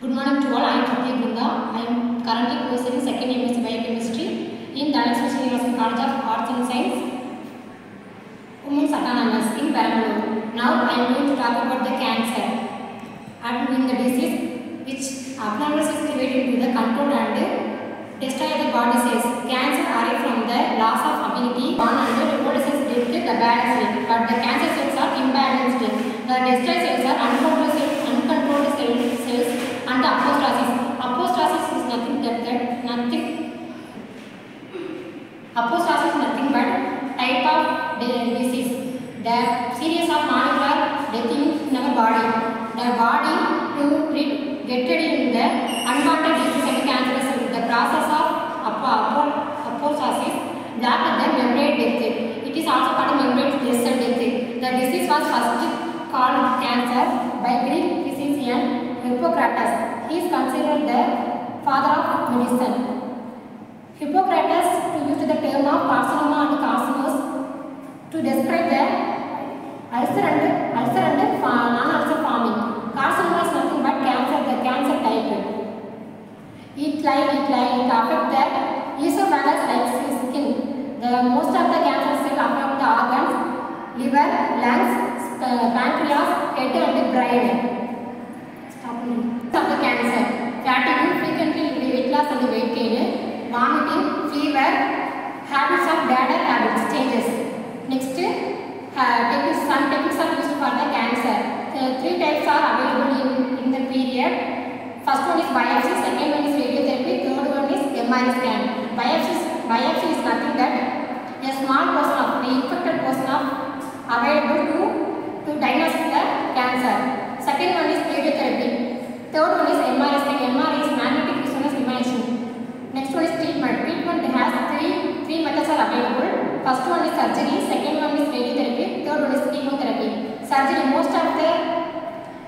Good morning to all. I am Satya Brinda. I am currently pursuing second MSc Biochemistry in Dhanal Special University College of Arts and Science, Women's Autonomous in Bangalore. Now I am going to talk about the cancer. And in the disease which abnormal cells divided into the control and destroy the body cells. Cancer arise from the loss of ability on and reproduces with the balance but the cancer cells are imbalanced. The destroyed cells are uncontrolled cell- cells and apostasis. Apostasis is nothing but that nothing. Apostasis is nothing but type of di- disease. The series of molecular death in our body. The body to get ready in the unwanted disease and cancerous. The process of apo, apo, apostasis block the membrane death. It is also called membrane cell death. The disease was first called cancer by Greek physician Hippocrates. He is considered the father of medicine. Hippocrates used the term of carcinoma and carcinos describe the ulcer and ulcer and non-ulcer forming. Carcinoma is nothing but cancer, the cancer type. It like it like it affect the esophagus like skin. The most of the cancer cell affect the organs, liver, lungs, pancreas, head and brain. Stop it. Of the cancer, fatigue, frequently weight loss and weight gain, vomiting, fever, habits of bad habits changes. Uh, some techniques are used for the cancer. The three types are available in, in the period. First one is biopsy, second one is radiotherapy, third one is MRI scan. Biopsy, biopsy is nothing but a small portion of the infected portion of available to, to diagnose the cancer. Second one is radiotherapy. Third one is MRI scan. MRI is magnetic resonance imaging. Next one is treatment. Treatment has three three methods are available. First one is surgery, second Surgery, most of the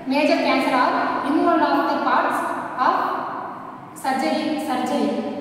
major cancer are removal of the parts of surgery. Surgery.